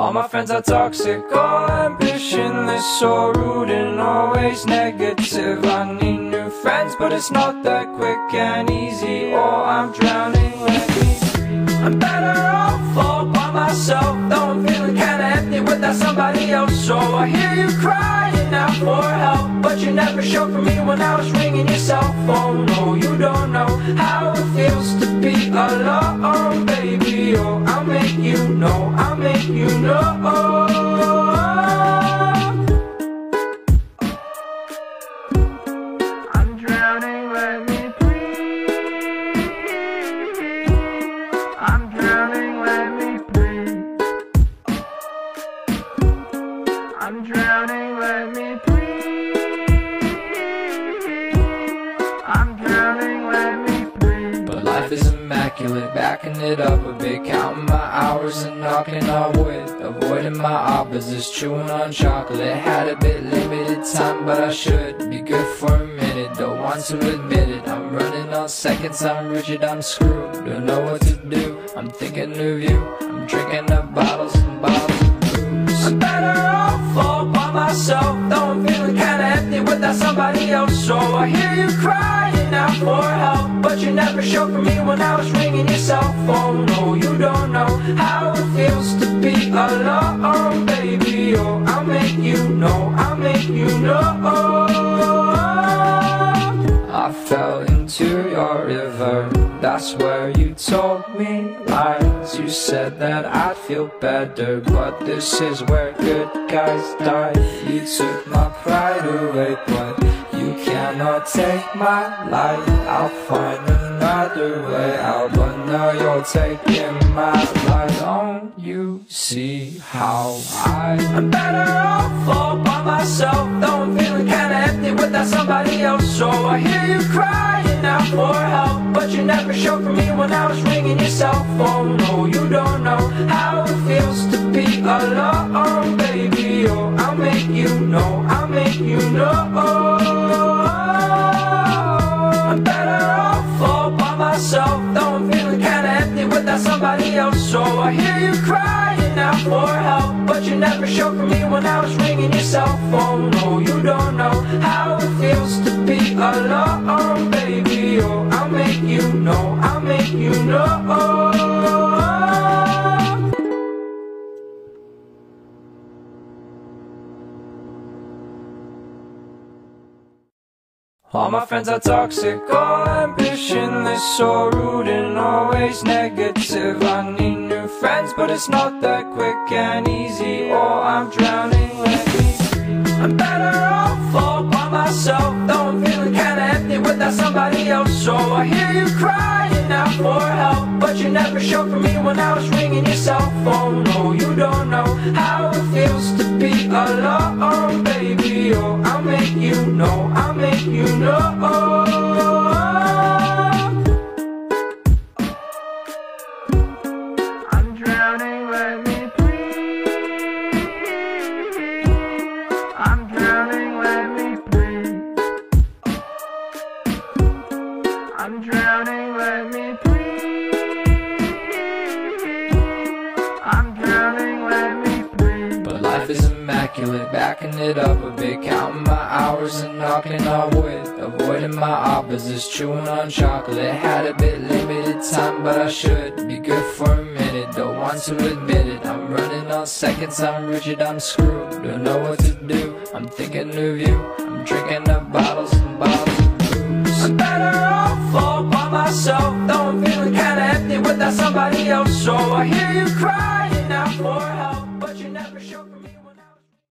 All my friends are toxic, all ambitionless, so rude and always negative. I need new friends, but it's not that quick and easy. Or I'm drowning, let me. I'm better off all by myself, though I'm feeling kinda empty without somebody else. So I hear you crying out for help, but you never showed for me when I was ringing your cell phone. Oh, no, you don't know how it feels to be alone, you know. I'm drowning, let me breathe. I'm drowning, let me. I'm drowning, let me. Is immaculate, backing it up a bit, counting my hours and knocking on wood. Avoiding my opposites, chewing on chocolate. Had a bit limited time, but I should be good for a minute. Don't want to admit it. I'm running on seconds, I'm rigid, I'm screwed. Don't know what to do. I'm thinking of you. I'm drinking up bottles and bottles of booze. I'm better off all by myself, though I'm feeling kinda empty without somebody else. So I hear you crying out for help, but you never showed for me when I was ringing your cell phone. No, you don't know how it feels to be alone, baby. Oh, I'll make you know, I'll make you know. I fell into your river. That's where you told me lies. You said that I'd feel better, but this is where good guys die. You took my pride away, but you cannot take my life. I'll find another way out, but now you're taking my life. Don't you see how I am better off all by myself? Though I'm feeling kinda empty without somebody else. So I hear you crying out for you never showed for me when I was ringing your cell phone. No, you don't know how it feels to be alone, baby. Oh, I'll make you know, I'll make you know. I'm better off all by myself, though I'm feeling kinda empty without somebody else. So I hear you crying out for help, but you never showed for me when I was ringing your cell phone. No, you don't know how it feels to be alone, you know. All my friends are toxic, all ambitionless, so rude and always negative. I need new friends, but it's not that quick and easy. Or I'm drowning, let me. I'm better off all by myself, though I'm feeling kinda empty without somebody else. So I hear you you never showed for me when I was ringing your cell phone. No, you don't know how it feels to be alone, baby. Oh, I'll make you know, I'll make you know. Oh I'm drowning, let me, please. I'm drowning, let me, please. I'm drowning, let me is immaculate, backing it up a bit, counting my hours and knocking on wood. Avoiding my opposites, chewing on chocolate. Had a bit limited time, but I should be good for a minute. Don't want to admit it. I'm running on seconds, I'm rigid, I'm screwed. Don't know what to do. I'm thinking of you. I'm drinking up bottles and bottles of booze. I'm better off all by myself, though I'm feeling kinda empty without somebody else. So I hear you crying out for help, but you never show.